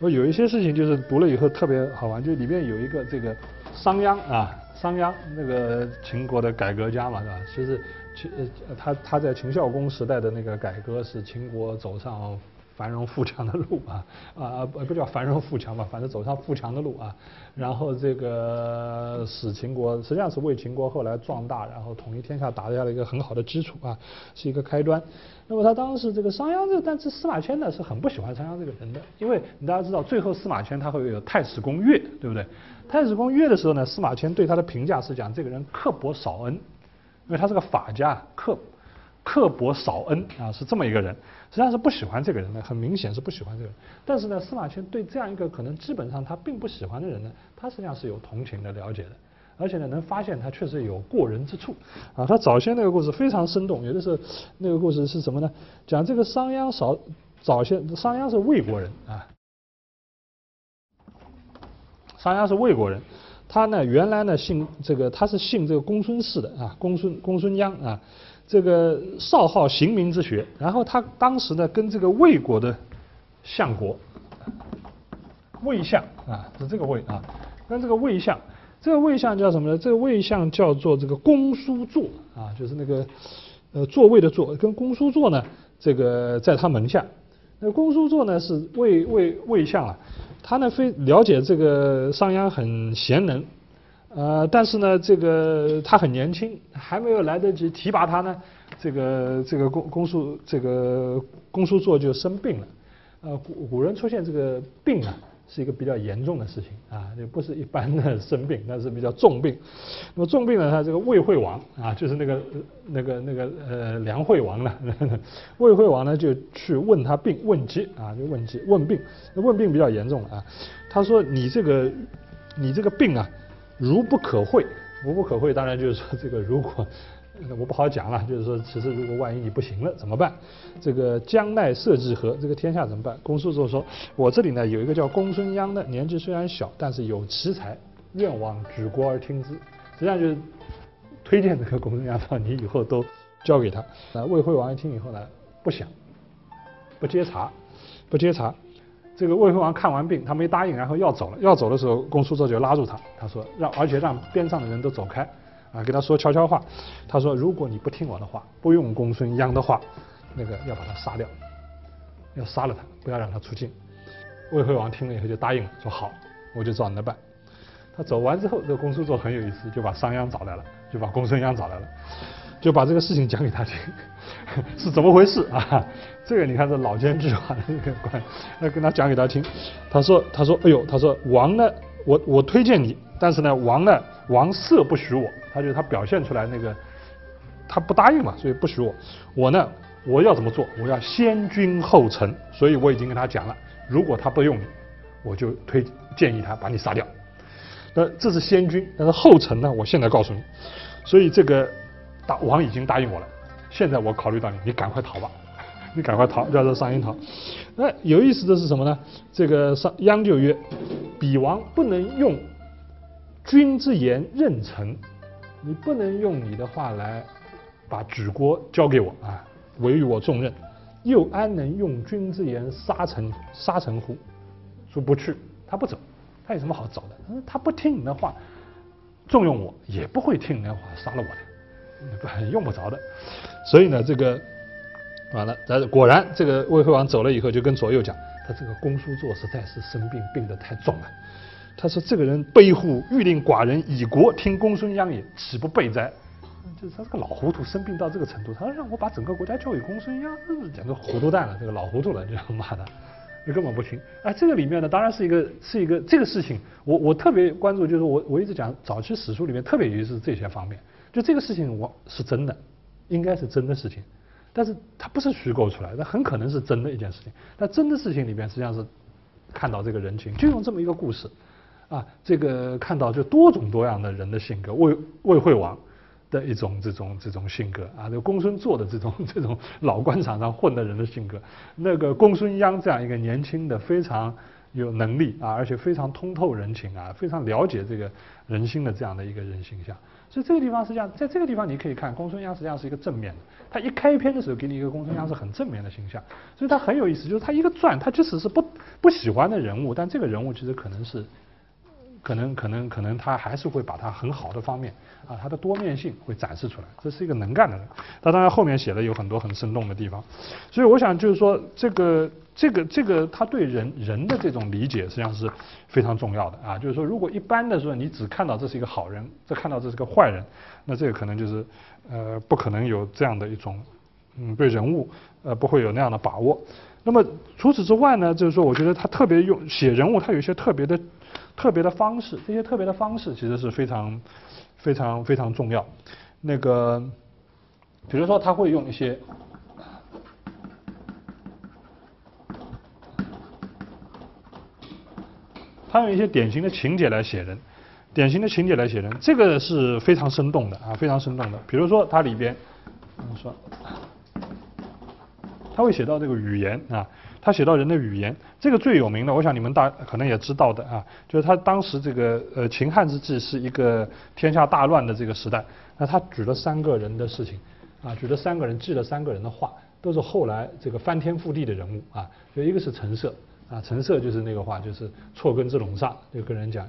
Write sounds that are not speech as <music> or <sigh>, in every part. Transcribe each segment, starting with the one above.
我有一些事情就是读了以后特别好玩，就里面有一个这个商鞅啊，商鞅那个秦国的改革家嘛，是吧？其实秦呃他他在秦孝公时代的那个改革是秦国走上。繁荣富强的路啊啊不不叫繁荣富强吧，反正走上富强的路啊。然后这个使秦国实际上是为秦国后来壮大，然后统一天下打下了一个很好的基础啊，是一个开端。那么他当时这个商鞅这，但是司马迁呢是很不喜欢商鞅这个人的，因为你大家知道最后司马迁他会有太史公阅，对不对？太史公阅的时候呢，司马迁对他的评价是讲这个人刻薄少恩，因为他是个法家，刻刻薄少恩啊，是这么一个人。实际上是不喜欢这个人的，很明显是不喜欢这个人。但是呢，司马迁对这样一个可能基本上他并不喜欢的人呢，他实际上是有同情的了解的，而且呢，能发现他确实有过人之处。啊，他早先那个故事非常生动，有的时候那个故事是什么呢？讲这个商鞅少早先，商鞅是魏国人啊，商鞅是魏国人，他呢原来呢姓这个他是姓这个公孙氏的啊，公孙公孙鞅啊。这个少好刑名之学，然后他当时呢跟这个魏国的相国魏相啊，是这个魏啊，跟这个魏相，这个魏相叫什么呢？这个魏相叫做这个公叔座啊，就是那个呃座位的座，跟公叔座呢，这个在他门下。那公叔座呢是魏魏魏相啊，他呢非了解这个商鞅很贤能。呃，但是呢，这个他很年轻，还没有来得及提拔他呢，这个这个公公叔这个公叔座就生病了。呃，古古人出现这个病啊，是一个比较严重的事情啊，就不是一般的生病，那是比较重病。那么重病呢，他这个魏惠王啊，就是那个那个那个呃梁惠王了。魏惠王呢 <laughs> 就去问他病问疾啊，就问疾问病，问病比较严重了啊。他说你这个你这个病啊。如不可讳，如不可讳，当然就是说这个如果我不好讲了，就是说其实如果万一你不行了怎么办？这个将奈社稷和？这个天下怎么办？公叔就说：我这里呢有一个叫公孙鞅的，年纪虽然小，但是有奇才，愿往举国而听之。实际上就是推荐这个公孙鞅，让你以后都交给他。那，魏惠王一听以后呢，不想，不接茬，不接茬。这个魏惠王看完病，他没答应，然后要走了。要走的时候，公叔痤就拉住他，他说让，而且让边上的人都走开，啊，给他说悄悄话。他说，如果你不听我的话，不用公孙鞅的话，那个要把他杀掉，要杀了他，不要让他出境。魏惠王听了以后就答应了，说好，我就照你的办。他走完之后，这个公叔痤很有意思，就把商鞅找来了，就把公孙鞅找来了。就把这个事情讲给他听，<laughs> 是怎么回事啊？这个你看这老奸巨猾的这个官，那跟他讲给他听。他说：“他说，哎呦，他说王呢，我我推荐你，但是呢，王呢，王色不许我。他就他表现出来那个，他不答应嘛，所以不许我。我呢，我要怎么做？我要先君后臣，所以我已经跟他讲了，如果他不用你，我就推建议他把你杀掉。那这是先君，但是后臣呢？我现在告诉你，所以这个。”大王已经答应我了，现在我考虑到你，你赶快逃吧，<laughs> 你赶快逃，叫做商鞅逃。那有意思的是什么呢？这个商鞅就曰：“彼王不能用君之言任臣，你不能用你的话来把举国交给我啊，委与我重任，又安能用君之言杀臣杀臣乎？说不去，他不走，他有什么好走的？他不听你的话，重用我，也不会听你的话杀了我的。”不 <laughs> 用不着的，所以呢，这个完了，但是果然，这个魏惠王走了以后，就跟左右讲，他这个公叔痤实在是生病，病得太重了。他说这个人悲乎，欲令寡人以国听公孙鞅也，岂不备哉？就是他这个老糊涂，生病到这个程度，他说让我把整个国家交给公孙鞅，简直糊涂蛋了，这个老糊涂了，这样骂的，你 <laughs> 根本不听。哎，这个里面呢，当然是一个是一个这个事情，我我特别关注，就是我我一直讲早期史书里面特别有意思这些方面。就这个事情，我是真的，应该是真的事情，但是它不是虚构出来的，很可能是真的一件事情。那真的事情里边，实际上是看到这个人情，就用这么一个故事，啊，这个看到就多种多样的人的性格，魏魏惠王的一种这种这种性格啊，这个公孙痤的这种 <laughs> 这种老官场上混的人的性格，那个公孙鞅这样一个年轻的非常有能力啊，而且非常通透人情啊，非常了解这个人心的这样的一个人形象。所以这个地方实际上，在这个地方你可以看公孙鞅实际上是一个正面的。他一开篇的时候给你一个公孙鞅是很正面的形象，所以他很有意思。就是他一个传，他即使是不不喜欢的人物，但这个人物其实可能是。可能可能可能他还是会把他很好的方面啊，他的多面性会展示出来。这是一个能干的人。他当然后面写的有很多很生动的地方，所以我想就是说这个这个这个他对人人的这种理解实际上是非常重要的啊。就是说如果一般的说你只看到这是一个好人，再看到这是个坏人，那这个可能就是呃不可能有这样的一种嗯对人物呃不会有那样的把握。那么除此之外呢，就是说我觉得他特别用写人物，他有一些特别的。特别的方式，这些特别的方式其实是非常、非常、非常重要。那个，比如说他会用一些，他用一些典型的情节来写人，典型的情节来写人，这个是非常生动的啊，非常生动的。比如说它里边，我们说，他会写到这个语言啊。他写到人的语言，这个最有名的，我想你们大可能也知道的啊，就是他当时这个呃秦汉之际是一个天下大乱的这个时代，那他举了三个人的事情，啊，举了三个人，记了三个人的话，都是后来这个翻天覆地的人物啊，就一个是陈涉，啊，陈涉就是那个话，就是错根之陇上，就跟人讲，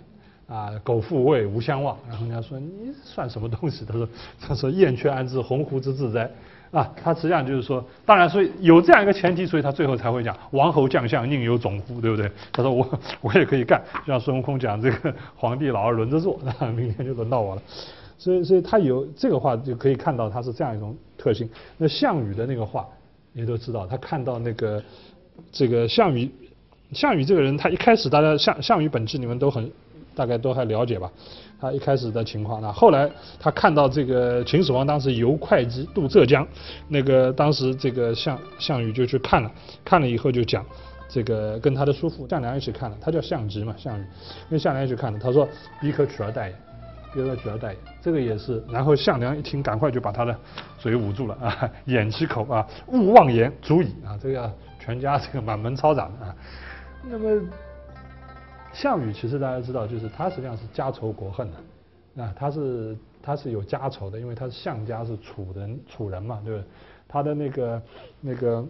啊，苟复未无相忘，然后人家说你算什么东西？他说他说燕雀安知鸿鹄之志哉？啊，他实际上就是说，当然，所以有这样一个前提，所以他最后才会讲“王侯将相宁有种乎”，对不对？他说我我也可以干，就像孙悟空讲这个“皇帝老儿轮着坐”，那明天就轮到我了。所以，所以他有这个话就可以看到他是这样一种特性。那项羽的那个话，你都知道，他看到那个这个项羽，项羽这个人，他一开始大家项项羽本质你们都很大概都还了解吧？他一开始的情况，那后来他看到这个秦始皇当时游会稽渡浙江，那个当时这个项项羽就去看了，看了以后就讲，这个跟他的叔父项梁一起看了，他叫项籍嘛，项羽跟项梁一起看了，他说彼可取而代也，彼可取而代也，这个也是，然后项梁一听，赶快就把他的嘴捂住了啊，<laughs> 掩其口啊，勿妄言，足矣啊，这个要全家这个满门抄斩啊，<laughs> 那么。项羽其实大家知道，就是他实际上是家仇国恨的，啊，他是他是有家仇的，因为他是项家是楚人楚人嘛，对不对？他的那个那个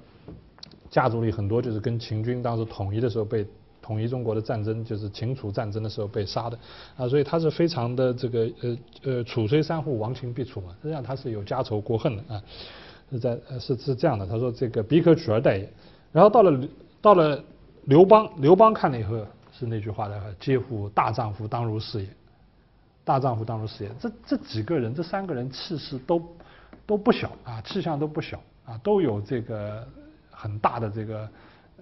家族里很多就是跟秦军当时统一的时候被统一中国的战争，就是秦楚战争的时候被杀的，啊，所以他是非常的这个呃呃楚虽三户，亡秦必楚嘛，实际上他是有家仇国恨的啊，是在是是这样的。他说这个彼可取而代也，然后到了到了刘邦，刘邦看了以后。是那句话的，皆乎大丈夫当如是也。大丈夫当如是也。这这几个人，这三个人气势都都不小啊，气象都不小啊，都有这个很大的这个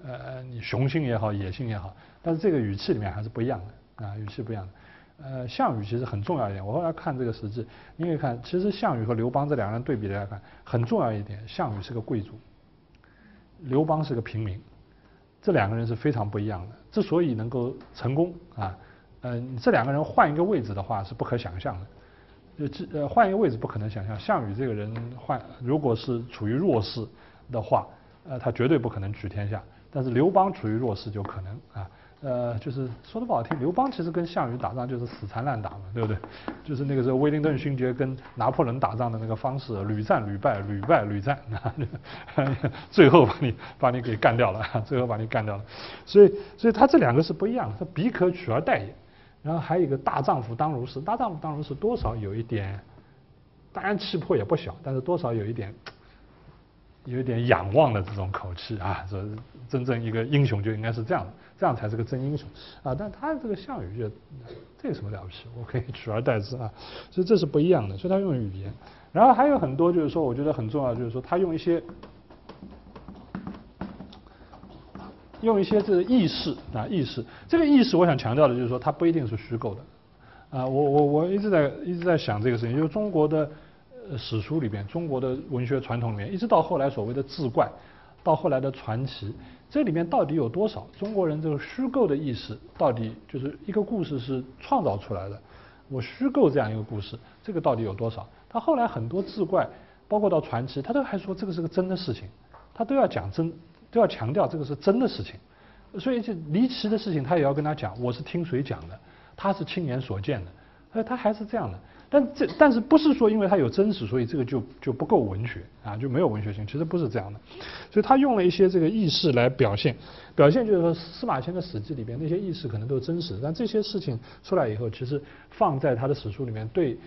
呃，你雄心也好，野心也好，但是这个语气里面还是不一样的啊，语气不一样的。呃，项羽其实很重要一点，我后来看这个史记，你可以看，其实项羽和刘邦这两个人对比来看，很重要一点，项羽是个贵族，刘邦是个平民。这两个人是非常不一样的。之所以能够成功啊，嗯，这两个人换一个位置的话是不可想象的。呃，这呃换一个位置不可能想象。项羽这个人换，如果是处于弱势的话，呃，他绝对不可能取天下。但是刘邦处于弱势就可能啊。呃，就是说的不好听，刘邦其实跟项羽打仗就是死缠烂打嘛，对不对？就是那个时候威灵顿勋爵跟拿破仑打仗的那个方式，屡战屡败，屡败屡战，<laughs> 最后把你把你给干掉了，<laughs> 最后把你干掉了。所以，所以他这两个是不一样的，他彼可取而代也。然后还有一个大丈夫当如是，大丈夫当如是多少有一点，当然气魄也不小，但是多少有一点。有点仰望的这种口气啊，说真正一个英雄就应该是这样，这样才是个真英雄啊。但他这个项羽就这有什么了不起？我可以 <laughs> 取而代之啊，所以这是不一样的。所以他用语言，然后还有很多就是说，我觉得很重要，就是说他用一些用一些这个意识啊意识。这个意识我想强调的就是说，它不一定是虚构的啊。我我我一直在一直在想这个事情，就是中国的。史书里边，中国的文学传统里面，一直到后来所谓的志怪，到后来的传奇，这里面到底有多少中国人这个虚构的意识？到底就是一个故事是创造出来的，我虚构这样一个故事，这个到底有多少？他后来很多志怪，包括到传奇，他都还说这个是个真的事情，他都要讲真，都要强调这个是真的事情，所以这离奇的事情他也要跟他讲，我是听谁讲的，他是亲眼所见的，所以他还是这样的。但这但是不是说因为它有真实，所以这个就就不够文学啊，就没有文学性？其实不是这样的。所以他用了一些这个意识来表现，表现就是说司马迁的史记里边那些意识可能都是真实，但这些事情出来以后，其实放在他的史书里面，对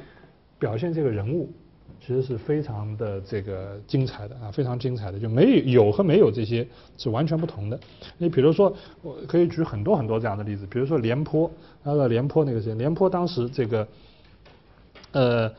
表现这个人物，其实是非常的这个精彩的啊，非常精彩的，就没有有和没有这些是完全不同的。你比如说，我可以举很多很多这样的例子，比如说廉颇，那个廉颇那个谁，廉颇当时这个。呃，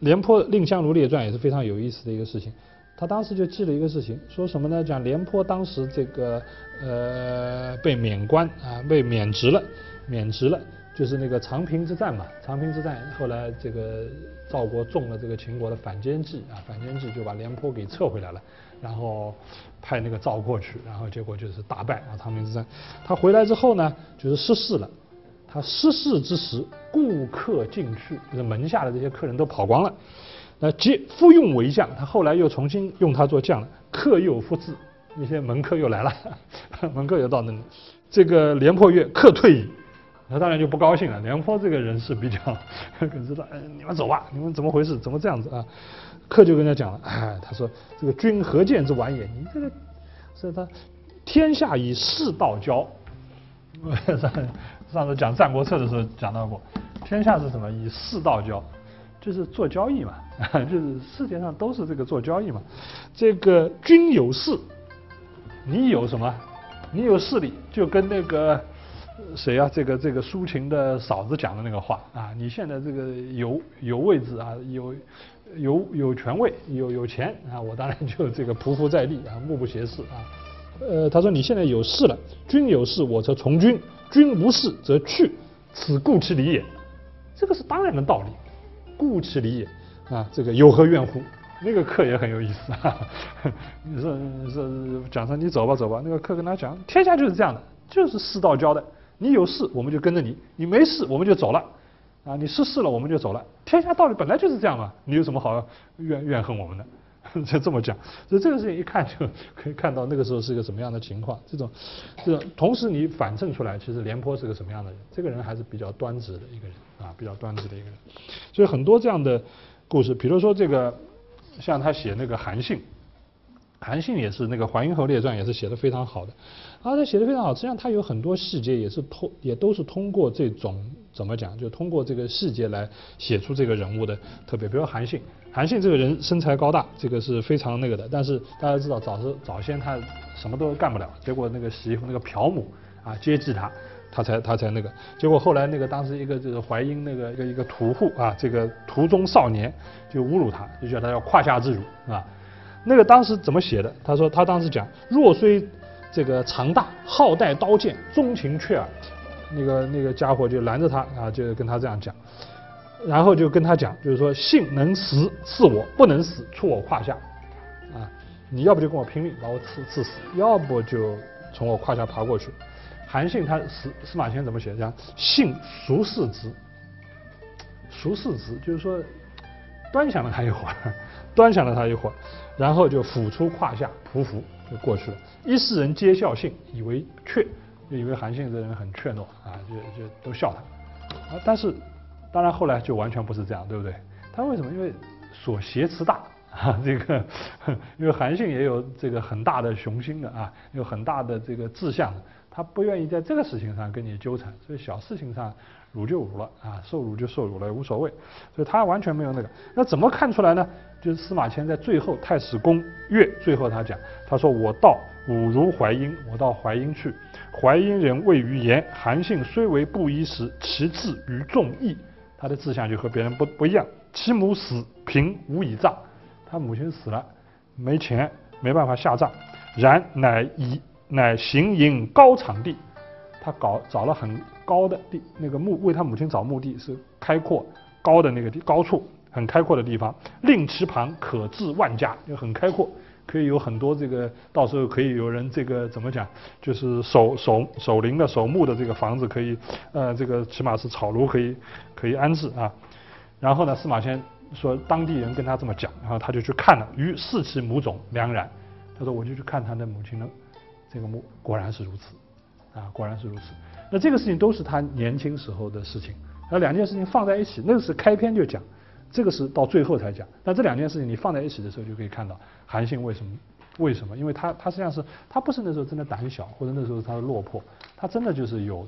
廉颇《蔺相如列传》也是非常有意思的一个事情。他当时就记了一个事情，说什么呢？讲廉颇当时这个呃被免官啊，被免职了，免职了，就是那个长平之战嘛。长平之战后来这个赵国中了这个秦国的反间计啊，反间计就把廉颇给撤回来了，然后派那个赵过去，然后结果就是大败啊。长平之战，他回来之后呢，就是失势了。他失势之时，顾客尽去，就是门下的这些客人都跑光了。那即复用为将，他后来又重新用他做将了。客又复至，那些门客又来了，<laughs> 门客又到那里。这个廉颇曰：“客退矣。”他当然就不高兴了。廉颇这个人是比较，<laughs> 知道，哎，你们走吧，你们怎么回事？怎么这样子啊？客就跟他讲了，哎，他说：“这个君何见之晚也？你这个，是他天下以士道交。” <laughs> 上上次讲《战国策》的时候讲到过，天下是什么？以士道交，就是做交易嘛，<laughs> 就是世界上都是这个做交易嘛。这个君有势，你有什么？你有势力，就跟那个谁啊？这个这个苏秦的嫂子讲的那个话啊，你现在这个有有位置啊，有有有权位，有有钱啊，我当然就这个匍匐在地啊，目不斜视啊。呃，他说你现在有事了，君有事，我则从军。君无事则去，此故其理也。这个是当然的道理，故其理也啊。这个有何怨乎？那个客也很有意思啊。<laughs> 你说说讲说你走吧走吧，那个客跟他讲，天下就是这样的，就是世道教的。你有事我们就跟着你，你没事我们就走了啊。你失事了我们就走了。天下道理本来就是这样嘛，你有什么好怨怨恨我们的？<laughs> 就这么讲，所以这个事情一看就可以看到那个时候是一个什么样的情况。这种，这种同时你反衬出来，其实廉颇是个什么样的人？这个人还是比较端直的一个人啊，比较端直的一个人。所以很多这样的故事，比如说这个，像他写那个韩信，韩信也是那个《淮阴侯列传》也是写的非常好的。啊，他写的非常好，实际上他有很多细节也是通，也都是通过这种怎么讲，就通过这个细节来写出这个人物的特别。比如韩信，韩信这个人身材高大，这个是非常那个的。但是大家知道，早时早先他什么都干不了，结果那个媳妇那个朴母啊接济他，他才他才那个。结果后来那个当时一个就是淮阴那个一个一个屠户啊，这个途中少年就侮辱他，就叫他要胯下之辱啊。那个当时怎么写的？他说他当时讲，若虽。这个长大好带刀剑，钟情雀儿，那个那个家伙就拦着他啊，就跟他这样讲，然后就跟他讲，就是说信能死是我，不能死出我胯下，啊，你要不就跟我拼命把我刺刺死，要不就从我胯下爬过去。韩信他司司马迁怎么写？讲信熟视之，熟视之就是说端详了他一会儿，端详了他一会儿，然后就俯出胯下匍匐。就过去了，一世人皆笑信，以为怯，就以为韩信这人很怯懦啊，就就都笑他。啊，但是当然后来就完全不是这样，对不对？他为什么？因为所挟持大 <laughs> 啊，这个因为韩信也有这个很大的雄心的啊，有很大的这个志向，他不愿意在这个事情上跟你纠缠，所以小事情上辱就辱了啊，受辱就受辱了，无所谓。所以他完全没有那个。那怎么看出来呢？就是司马迁在最后太史公阅最后他讲，他说我到吾如淮阴，我到淮阴去，淮阴人谓于言，韩信虽为布衣时，其志于众义，他的志向就和别人不不一样。其母死贫无以葬，他母亲死了，没钱没办法下葬，然乃以乃行营高场地，他搞找了很高的地，那个墓为他母亲找墓地是开阔高的那个地高处。很开阔的地方，令其旁可置万家，就很开阔，可以有很多这个，到时候可以有人这个怎么讲，就是守守守陵的守墓的这个房子可以，呃，这个起码是草庐可以可以安置啊。然后呢，司马迁说当地人跟他这么讲，然后他就去看了，于视其母冢良然，他说我就去看他的母亲的这个墓，果然是如此，啊，果然是如此。那这个事情都是他年轻时候的事情，那两件事情放在一起，那个是开篇就讲，这个是到最后才讲。那这两件事情你放在一起的时候，就可以看到韩信为什么为什么？因为他他实际上是他不是那时候真的胆小，或者那时候他的落魄，他真的就是有。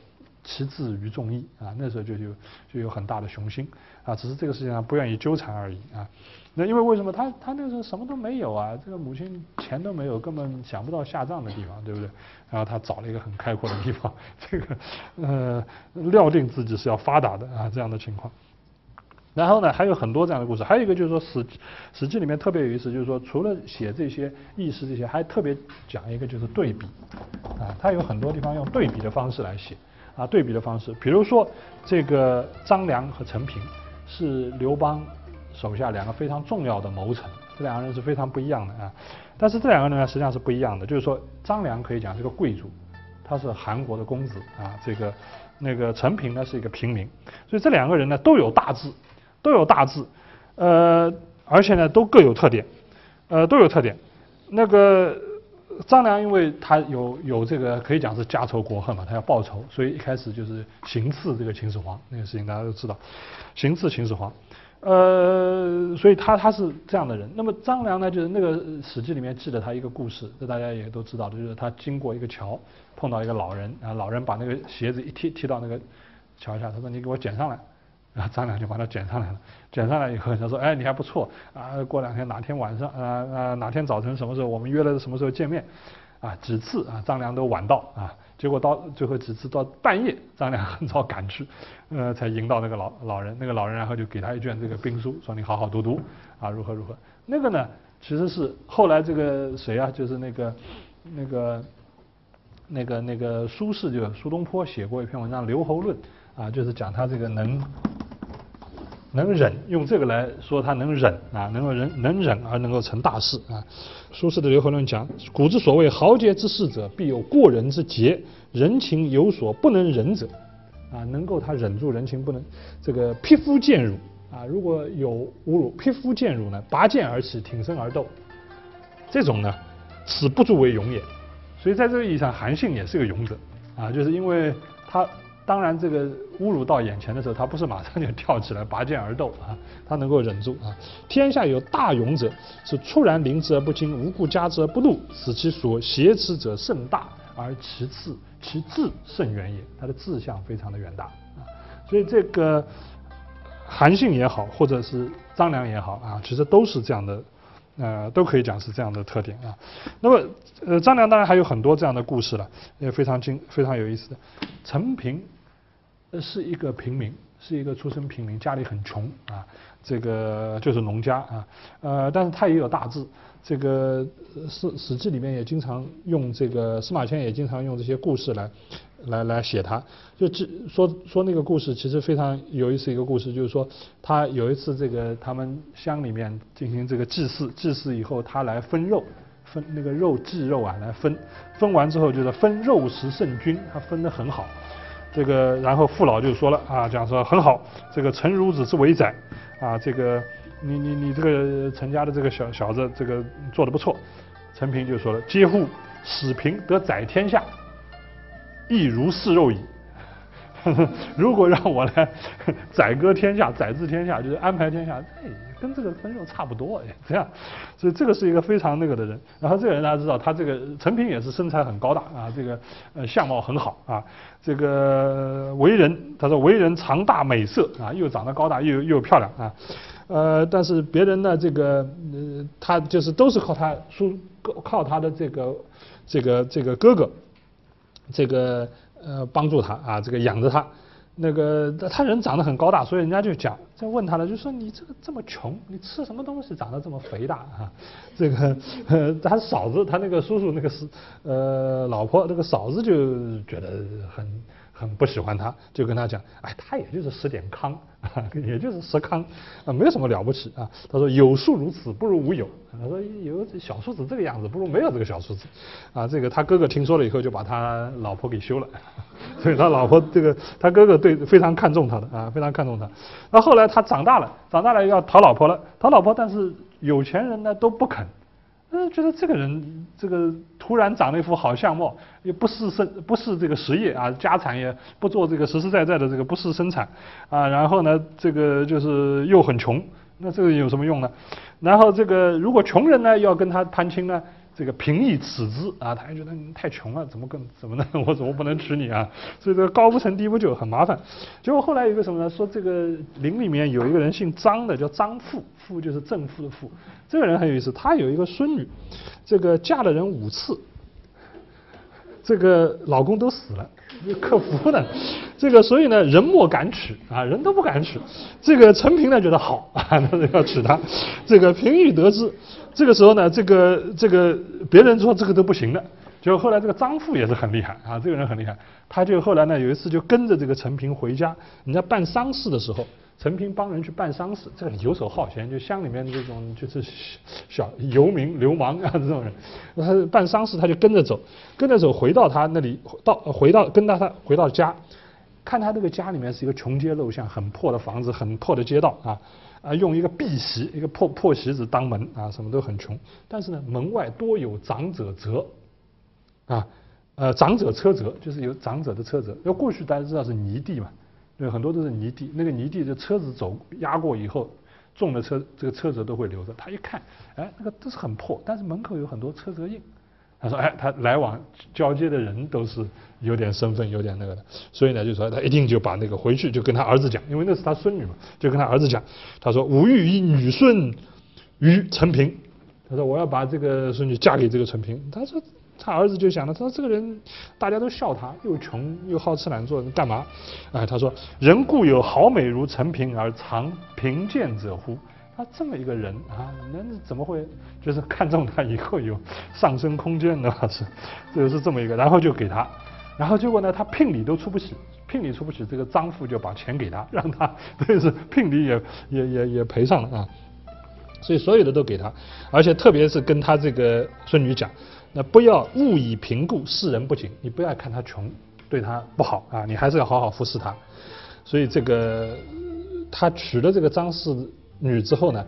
其志于众义啊，那时候就有就有很大的雄心啊，只是这个世界上不愿意纠缠而已啊。那因为为什么他他那时候什么都没有啊？这个母亲钱都没有，根本想不到下葬的地方，对不对？然后他找了一个很开阔的地方，<laughs> 这个呃料定自己是要发达的啊这样的情况。然后呢，还有很多这样的故事，还有一个就是说《史史记》里面特别有意思，就是说除了写这些轶事这些，还特别讲一个就是对比啊，他有很多地方用对比的方式来写。啊，对比的方式，比如说这个张良和陈平是刘邦手下两个非常重要的谋臣，这两个人是非常不一样的啊。但是这两个人呢，实际上是不一样的，就是说张良可以讲是个贵族，他是韩国的公子啊，这个那个陈平呢是一个平民，所以这两个人呢都有大志，都有大志，呃，而且呢都各有特点，呃，都有特点，那个。张良因为他有有这个可以讲是家仇国恨嘛，他要报仇，所以一开始就是行刺这个秦始皇那个事情大家都知道，行刺秦始皇，呃，所以他他是这样的人。那么张良呢，就是那个《史记》里面记了他一个故事，这大家也都知道的，就是他经过一个桥，碰到一个老人，啊，老人把那个鞋子一踢踢到那个桥下，他说你给我捡上来。然后张良就把他捡上来了，捡上来以后他说：“哎，你还不错。啊，过两天哪天晚上，啊啊哪天早晨什么时候我们约了什么时候见面，啊几次啊张良都晚到。啊，结果到最后几次到半夜，张良很早赶去，呃才迎到那个老老人，那个老人然后就给他一卷这个兵书，说你好好读读。啊如何如何。那个呢其实是后来这个谁啊，就是那个那个那个那个苏轼就苏东坡写过一篇文章《留侯论》啊，就是讲他这个能。能忍，用这个来说他能忍啊，能够忍能忍而能够成大事啊。苏轼的《留侯论》讲：古之所谓豪杰之士者，必有过人之节，人情有所不能忍者啊，能够他忍住人情不能这个匹夫见辱啊，如果有侮辱，匹夫见辱呢，拔剑而起，挺身而斗，这种呢，此不足为勇也。所以在这个意义上，韩信也是个勇者啊，就是因为他。当然，这个侮辱到眼前的时候，他不是马上就跳起来拔剑而斗啊，他能够忍住啊。天下有大勇者，是猝然临之而不惊，无故加之而不怒，使其所挟持者甚大，而其次其志甚远也。他的志向非常的远大啊。所以这个韩信也好，或者是张良也好啊，其实都是这样的，呃，都可以讲是这样的特点啊。那么，呃，张良当然还有很多这样的故事了，也非常精，非常有意思的。陈平。是一个平民，是一个出身平民，家里很穷啊，这个就是农家啊，呃，但是他也有大志。这个史史记里面也经常用这个司马迁也经常用这些故事来来来写他，就说说那个故事其实非常有意思一个故事，就是说他有一次这个他们乡里面进行这个祭祀，祭祀以后他来分肉，分那个肉祭肉啊来分，分完之后就是分肉食胜君，他分得很好。这个，然后父老就说了啊，讲说很好，这个陈孺子之为宰，啊，这个你你你这个陈家的这个小小子，这个做的不错。陈平就说了，嗟乎，使平得宰天下，亦如是肉矣。<laughs> 如果让我来宰割天下，宰治天下，就是安排天下，哎，跟这个分肉差不多哎，这样，所以这个是一个非常那个的人。然后这个人大家知道，他这个陈平也是身材很高大啊，这个呃相貌很好啊，这个为人他说为人长大美色啊，又长得高大又又漂亮啊，呃，但是别人呢这个呃他就是都是靠他叔靠他的这个这个这个哥哥这个。呃，帮助他啊，这个养着他，那个他人长得很高大，所以人家就讲，在问他了，就说你这个这么穷，你吃什么东西长得这么肥大啊？这个呃，<laughs> 他嫂子，他那个叔叔那个是呃老婆，那个嫂子就觉得很。很不喜欢他，就跟他讲，哎，他也就是食点糠，<laughs> 也就是食糠，啊，没有什么了不起啊。他说有树如此，不如无有。他说有小叔子这个样子，不如没有这个小叔子。啊，这个他哥哥听说了以后，就把他老婆给休了。<laughs> 所以他老婆这个他哥哥对非常看重他的啊，非常看重他。那后来他长大了，长大了要讨老婆了，讨老婆，但是有钱人呢都不肯。觉得这个人这个突然长了一副好相貌，又不是生不是这个实业啊，家产也不做这个实实在在的这个不是生产啊，然后呢，这个就是又很穷，那这个有什么用呢？然后这个如果穷人呢要跟他攀亲呢？这个平易此之啊，他还觉得你太穷了，怎么更怎么呢？<laughs> 我怎么不能娶你啊？所以这个高不成低不就，很麻烦。结果后来有一个什么呢？说这个林里面有一个人姓张的，叫张富，富就是正富的富。这个人很有意思，他有一个孙女，这个嫁了人五次，这个老公都死了，克夫的。这个所以呢，人莫敢娶啊，人都不敢娶。这个陈平呢觉得好 <laughs> 啊，他就要娶她。这个平易得知。这个时候呢，这个这个别人说这个都不行的，就后来这个张富也是很厉害啊，这个人很厉害，他就后来呢有一次就跟着这个陈平回家，人家办丧事的时候，陈平帮人去办丧事，这个游手好闲，就乡里面这种就是小游民流氓啊这种人，他办丧事他就跟着走，跟着走回到他那里，到回到跟到他回到家，看他这个家里面是一个穷街陋巷、很破的房子、很破的街道啊。啊，用一个碧席，一个破破席子当门啊，什么都很穷。但是呢，门外多有长者辙，啊，呃，长者车辙，就是有长者的车辙。要过去大家知道是泥地嘛，对，很多都是泥地。那个泥地的车子走压过以后，重的车这个车辙都会留着。他一看，哎，那个都是很破，但是门口有很多车辙印。他说：“哎，他来往交接的人都是有点身份，有点那个的，所以呢，就说他一定就把那个回去就跟他儿子讲，因为那是他孙女嘛，就跟他儿子讲。他说：‘吾欲以女孙于陈平。’他说：‘我要把这个孙女嫁给这个陈平。’他说他儿子就想了，他说这个人大家都笑他，又穷又好吃懒做，干嘛？哎，他说：‘人固有好美如陈平而藏贫贱者乎？’他这么一个人啊，那怎么会就是看中他以后有上升空间呢？<laughs> 是，就是这么一个，然后就给他，然后结果呢，他聘礼都出不起，聘礼出不起，这个张富就把钱给他，让他 <laughs> 等于是聘礼也也也也赔上了啊，所以所有的都给他，而且特别是跟他这个孙女讲，那不要物以贫故视人不景，你不要看他穷对他不好啊，你还是要好好服侍他，所以这个他娶了这个张氏。女之后呢，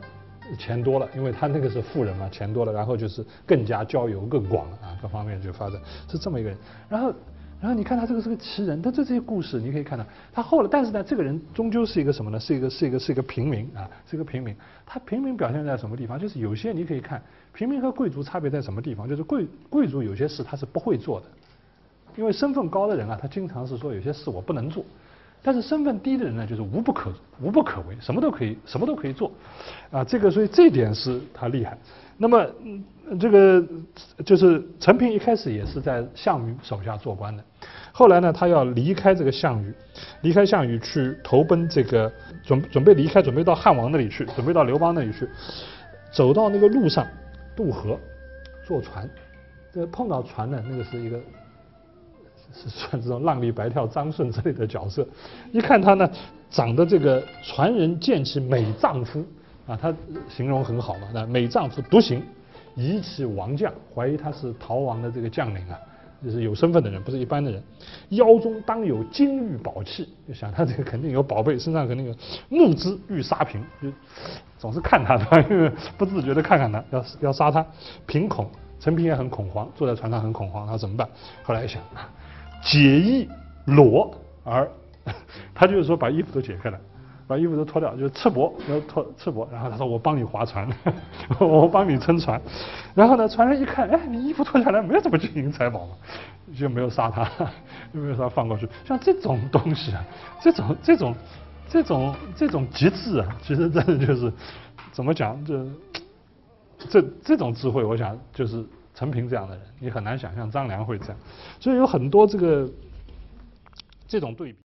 钱多了，因为他那个是富人嘛，钱多了，然后就是更加交友更广了啊，各方面就发展是这么一个人。然后，然后你看他这个是个奇人，他这这些故事你可以看到，他后来，但是呢，这个人终究是一个什么呢？是一个是一个是一个平民啊，是一个平民。他平民表现在什么地方？就是有些你可以看，平民和贵族差别在什么地方？就是贵贵族有些事他是不会做的，因为身份高的人啊，他经常是说有些事我不能做。但是身份低的人呢，就是无不可无不可为，什么都可以，什么都可以做，啊，这个所以这点是他厉害。那么，这个就是陈平一开始也是在项羽手下做官的，后来呢，他要离开这个项羽，离开项羽去投奔这个准准备离开，准备到汉王那里去，准备到刘邦那里去，走到那个路上渡河，坐船，这碰到船呢，那个是一个。<laughs> 是算这种浪里白条张顺之类的角色，一看他呢，长得这个传人见其美丈夫啊，他形容很好嘛，那美丈夫独行，疑其王将，怀疑他是逃亡的这个将领啊，就是有身份的人，不是一般的人。腰中当有金玉宝器，就想他这个肯定有宝贝，身上肯定有。木之玉杀瓶，就总是看他，<laughs> 因为不自觉的看看他，要要杀他。平恐，陈平也很恐慌，坐在船上很恐慌，他怎么办？后来一想。解衣裸而，<laughs> 他就是说把衣服都解开了，把衣服都脱掉，就是赤膊，要脱赤膊。然后他说我帮你划船，<laughs> 我帮你撑船。然后呢，船上一看，哎，你衣服脱下来没有什么金银财宝嘛，就没有杀他，<laughs> 就没有杀放过去。像这种东西啊，这种这种这种这种极致啊，其实真的就是怎么讲，就这这种智慧，我想就是。陈平这样的人，你很难想象张良会这样，所以有很多这个这种对比。